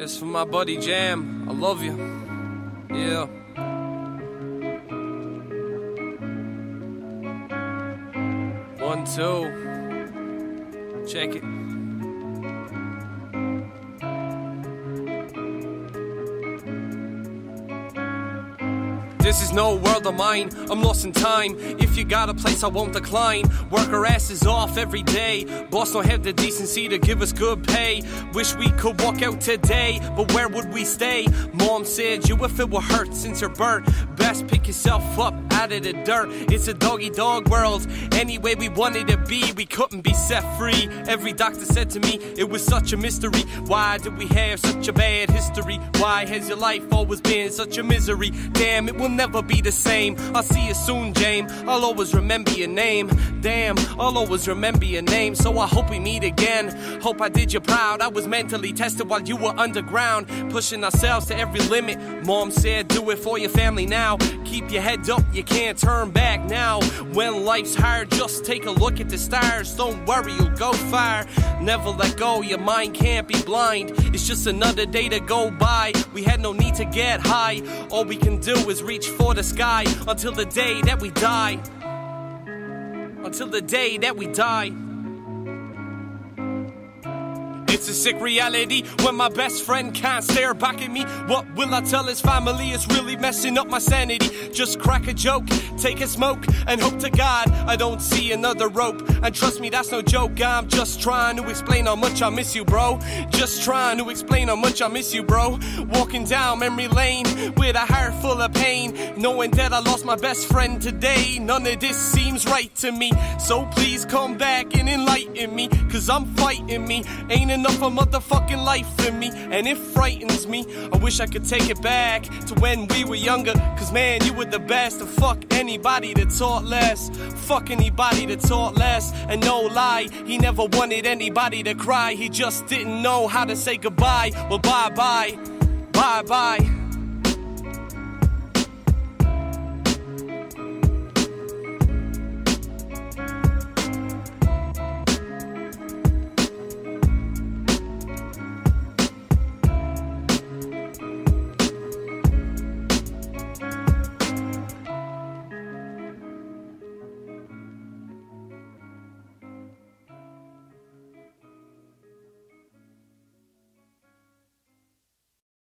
It's for my buddy Jam. I love you. Yeah. One, two. Check it. This is no world of mine, I'm lost in time. If you got a place, I won't decline. Work our asses off every day. Boss don't have the decency to give us good pay. Wish we could walk out today, but where would we stay? Mom said you if it were hurt since your birth. Best pick yourself up out of the dirt. It's a doggy dog world. Any way we wanted to be, we couldn't be set free. Every doctor said to me it was such a mystery. Why did we have such a bad history? Why has your life always been such a misery? Damn, it will never be the same. I'll see you soon, James. I'll always remember your name. Damn, I'll always remember your name. So I hope we meet again. Hope I did you proud. I was mentally tested while you were underground, pushing ourselves to every limit. Mom said, do it for your family now. Keep your head up, you can't turn back now. When life's hard, just take a look at the stars. Don't worry, you'll go far. Never let go, your mind can't be blind. It's just another day to go by. We had no need to get high. All we can do is reach for the sky until the day that we die. Until the day that we die. It's a sick reality when my best friend can't stare back at me. What will I tell his family? It's really messing up my sanity. Just crack a joke, take a smoke, and hope to God I don't see another rope. And trust me, that's no joke. I'm just trying to explain how much I miss you, bro. Just trying to explain how much I miss you, bro. Walking down memory lane with a heart full of pain, knowing that I lost my best friend today. None of this seems right to me. So please come back and enlighten me, cause I'm fighting me. Ain't enough of motherfucking life in me, and it frightens me. I wish I could take it back to when we were younger, cause man, you were the best. And fuck anybody that taught less. Fuck anybody that taught less. And no lie, he never wanted anybody to cry, he just didn't know how to say goodbye. Well, bye bye, bye bye.